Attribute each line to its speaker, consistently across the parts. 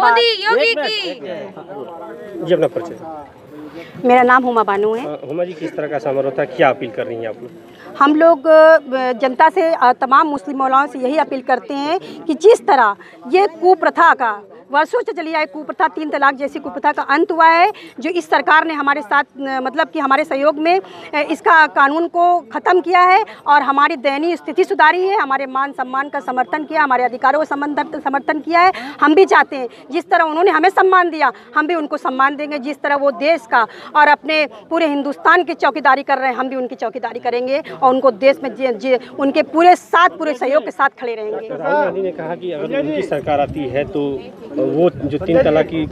Speaker 1: मोदी योगी की।
Speaker 2: जी अपना परिचय।
Speaker 3: मेरा नाम हुमा बानू है।
Speaker 2: अ, हुमा जी किस तरह का समारोह था? क्या अपील कर रही हैं आप लोग?
Speaker 3: हम लोग जनता से तमाम मुस्लिम मौलाओं से यही अपील करते हैं कि जिस तरह ये कुप्रथा का वर्षों से चली आई कुप्रथा तीन तलाक जैसी कुप्रथा का अंत हुआ है जो इस सरकार ने हमारे साथ मतलब कि हमारे सहयोग में इसका कानून को ख़त्म किया है और हमारी दयनीय स्थिति सुधारी है हमारे मान सम्मान का समर्थन किया हमारे अधिकारों का समर्थन समर्थन किया है। हम भी चाहते हैं जिस तरह उन्होंने हमें सम्मान दिया हम भी उनको सम्मान देंगे जिस तरह वो देश का और अपने पूरे हिंदुस्तान की चौकीदारी कर रहे हैं हम भी उनकी चौकीदारी करेंगे और उनको देश में जे, जे, उनके पूरे साथ पूरे सहयोग के साथ खड़े रहेंगे।
Speaker 2: ने कहा कि अगर उनकी सरकार आती है तो वो जो तीन तलाक की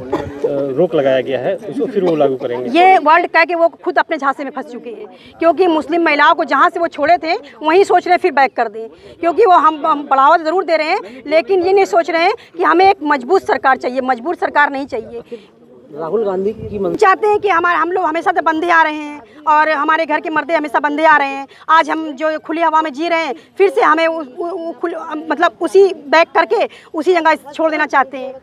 Speaker 2: रोक लगाया गया है, उसको फिर वो लागू करेंगे।
Speaker 3: ये वर्ल्ड कह के वो खुद अपने झांसे में फंस चुके हैं, क्योंकि मुस्लिम महिलाओं को जहाँ से वो छोड़े थे, वहीं सोच रहे हैं फिर बैक कर दें। क्योंकि वो हम हम बढ़ावा ज़रूर दे रहे हैं, लेकिन ये नहीं सोच रहे हैं कि हमें एक मज़बूत सरकार चाहिए, मज़बूत सरकार नहीं चाहिए।
Speaker 4: राहुल गांधी की मन
Speaker 3: चाहते हैं कि हमारे हम लोग हमेशा तो बंदे आ रहे हैं और हमारे घर के मर्दे हमेशा बंदे आ रहे हैं। आज हम जो खुली हवा में जी रहे हैं फिर से हमें उ, उ, उ, खुल, मतलब उसी बैक करके उसी जगह छोड़ देना चाहते हैं।